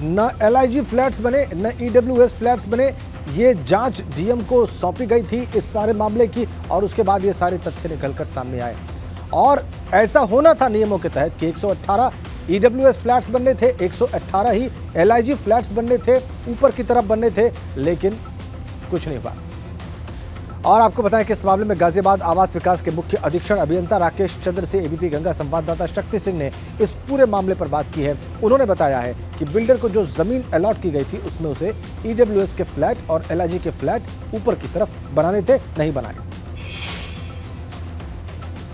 न LIG flats बने, न ईडब्ल्यूएस फ्लैट्स बने। ये जाँच डीएम को सौंपी गई थी इस सारे मामले की और उसके बाद ये सारे तथ्य निकल कर सामने आए। और ऐसा होना था नियमों के तहत कि 118 ईडब्ल्यूएस फ्लैट्स बनने थे 118 ही एलआईजी फ्लैट्स बनने थे, ऊपर की तरफ़ बनने थे, लेकिन कुछ नहीं हुआ। और आपको बताएँ कि इस मामले में गाजियाबाद आवास विकास के मुख्य अधीक्षण अभियंता राकेश चंद्र से एबीपी गंगा संवाददाता शक्ति सिंह ने इस पूरे मामले पर बात की है। उन्होंने बताया है कि बिल्डर को जो ज़मीन अलॉट की गई थी उसमें उसे ईडब्ल्यूएस के फ्लैट और एलआईजी के फ्लैट ऊपर की तरफ़ बनाने थे नहीं बनाए।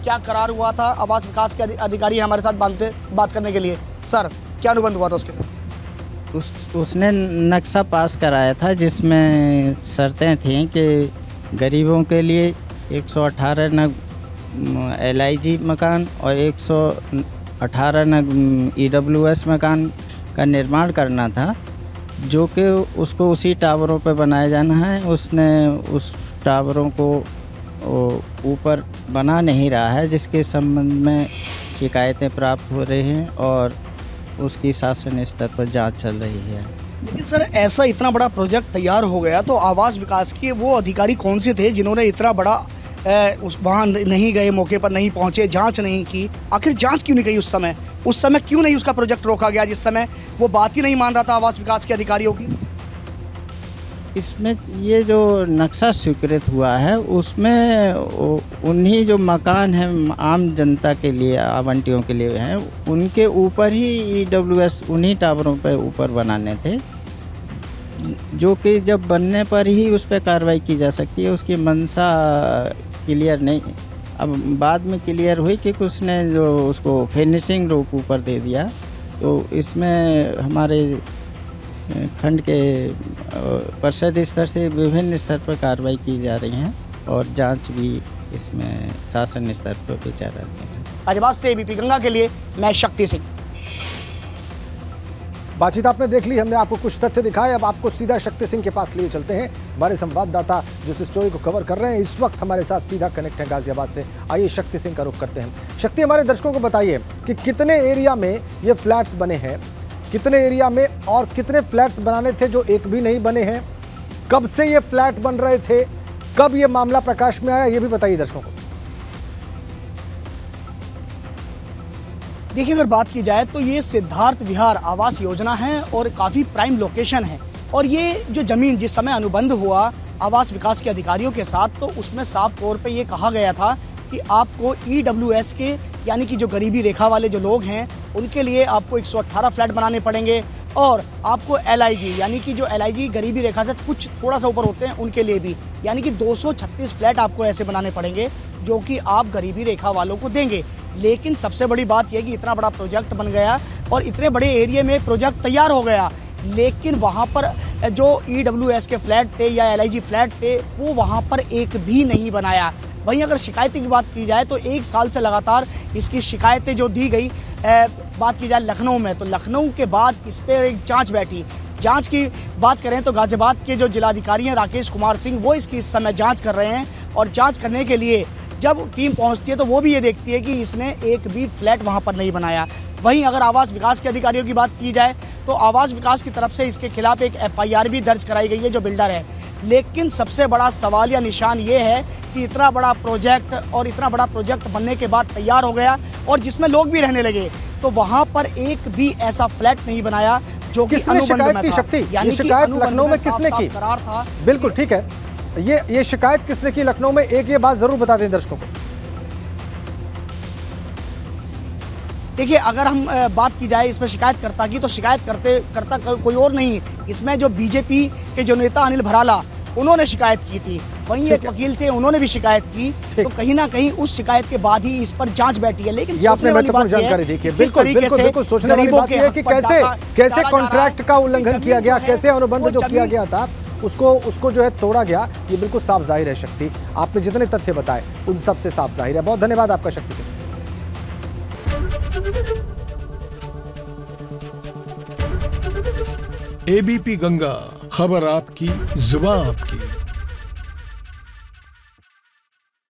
क्या करार हुआ था? आवास विकास के अधिकारी हमारे साथ बांधते बात करने के लिए। सर क्या अनुबंध हुआ था उसके साथ? उस उसने नक्शा पास कराया था जिसमें शर्तें थीं कि गरीबों के लिए 118 नग एलआईजी मकान और 118 नग ईडब्ल्यूएस मकान का निर्माण करना था, जो कि उसको उसी टावरों पर बनाया जाना है। उसने उस टावरों को ऊपर बना नहीं रहा है, जिसके संबंध में शिकायतें प्राप्त हो रही हैं और उसकी शासन स्तर पर जाँच चल रही है। लेकिन सर ऐसा इतना बड़ा प्रोजेक्ट तैयार हो गया तो आवास विकास के वो अधिकारी कौन से थे जिन्होंने इतना बड़ा ए, उस वहाँ नहीं गए मौके पर नहीं पहुँचे जाँच नहीं की? आखिर जाँच क्यों नहीं की उस समय? उस समय क्यों नहीं उसका प्रोजेक्ट रोका गया जिस समय वो बात ही नहीं मान रहा था आवास विकास के अधिकारियों की? इसमें ये जो नक्शा स्वीकृत हुआ है उसमें उन्हीं जो मकान हैं आम जनता के लिए आवंटियों के लिए हैं उनके ऊपर ही ई डब्ल्यू एस उन्हीं टावरों पर ऊपर बनाने थे। जो कि जब बनने पर ही उस पर कार्रवाई की जा सकती है, उसकी मंशा क्लियर नहीं अब बाद में क्लियर हुई कि उसने जो उसको फिनिशिंग रूप ऊपर दे दिया तो इसमें हमारे खंड के परिषद स्तर से विभिन्न स्तर पर कार्रवाई की जा रही है और जाँच भी इसमें शासन स्तर पर विचार अजबाज से एबीपी गंगा के लिए, मैं शक्ति सिंह। बातचीत आपने देख ली, हमने आपको कुछ तथ्य दिखाए, अब आपको सीधा शक्ति सिंह के पास लिए चलते हैं। हमारे संवाददाता जो इस स्टोरी को कवर कर रहे हैं, इस वक्त हमारे साथ सीधा कनेक्ट है गाजियाबाद से। आइए शक्ति सिंह का रुख करते हैं। शक्ति, हमारे दर्शकों को बताइए कि कितने एरिया में ये फ्लैट्स बने हैं? कितने एरिया में और कितने फ्लैट्स बनाने थे जो एक भी नहीं बने हैं? कब से ये फ्लैट बन रहे थे? कब ये मामला प्रकाश में आया, ये भी बताइए दर्शकों को। देखिए, अगर बात की जाए तो ये सिद्धार्थ विहार आवास योजना है और काफ़ी प्राइम लोकेशन है। और ये जो ज़मीन जिस समय अनुबंध हुआ आवास विकास के अधिकारियों के साथ तो उसमें साफ़ तौर पे ये कहा गया था कि आपको ई e के, यानी कि जो गरीबी रेखा वाले जो लोग हैं, उनके लिए आपको 118 फ्लैट बनाने पड़ेंगे और आपको एलआईजी यानी कि जो एलआईजी गरीबी रेखा से कुछ थोड़ा सा ऊपर होते हैं, उनके लिए भी, यानी कि 236 फ्लैट आपको ऐसे बनाने पड़ेंगे जो कि आप गरीबी रेखा वालों को देंगे। लेकिन सबसे बड़ी बात यह कि इतना बड़ा प्रोजेक्ट बन गया और इतने बड़े एरिया में प्रोजेक्ट तैयार हो गया। लेकिन वहाँ पर जो ई e के फ्लैट थे या एलआईजी फ्लैट थे, वो वहाँ पर एक भी नहीं बनाया। वहीं अगर शिकायतें की बात की जाए तो एक साल से लगातार इसकी शिकायतें जो दी गई बात की जाए लखनऊ में तो लखनऊ के बाद इस पर एक जाँच बैठी। जाँच की बात करें तो गाजियाबाद के जो जिलाधिकारी हैं राकेश कुमार सिंह, वो इसकी इस समय जाँच कर रहे हैं और जाँच करने के लिए जब टीम पहुँचती है तो वो भी ये देखती है कि इसने एक भी फ्लैट वहाँ पर नहीं बनाया। वहीं अगर आवास विकास के अधिकारियों की बात की जाए तो आवास विकास की तरफ़ से इसके खिलाफ एक एफआईआर भी दर्ज कराई गई है जो बिल्डर है। लेकिन सबसे बड़ा सवाल या निशान ये है कि इतना बड़ा प्रोजेक्ट और इतना बड़ा प्रोजेक्ट बनने के बाद तैयार हो गया और जिसमें लोग भी रहने लगे तो वहाँ पर एक भी ऐसा फ्लैट नहीं बनाया जो कि शिकायत की शक्ति? यानी शिकायत लखनऊ में किसने की? करार था। बिल्कुल ठीक है। ये ये शिकायत किसने की? लखनऊ में एक ये बात ज़रूर बता दें दर्शकों को। देखिए अगर हम बात की जाए इसमें शिकायत करता की तो शिकायत करते करता कोई और नहीं। इसमें जो बीजेपी के जो नेता अनिल भराला उन्होंने शिकायत की थी। वहीं एक वकील थे उन्होंने भी शिकायत की। तो कहीं ना कहीं उस शिकायत के बाद ही इस पर जाँच बैठी है। लेकिन ये आपने महत्वपूर्ण जानकारी देखी है। बिल्कुल बिल्कुल बिल्कुल सोचने वाली बात है कि कैसे कैसे कॉन्ट्रैक्ट का उल्लंघन किया गया कैसे अनुबंध जो किया गया था उसको उसको जो है तोड़ा गया। ये बिल्कुल साफ़ ज़ाहिर है शक्ति। आपने जितने तथ्य बताए, उन सबसे साफ़ ज़ाहिर है। बहुत धन्यवाद आपका शक्ति से। एबीपी गंगा, खबर आपकी जुबा आपकी।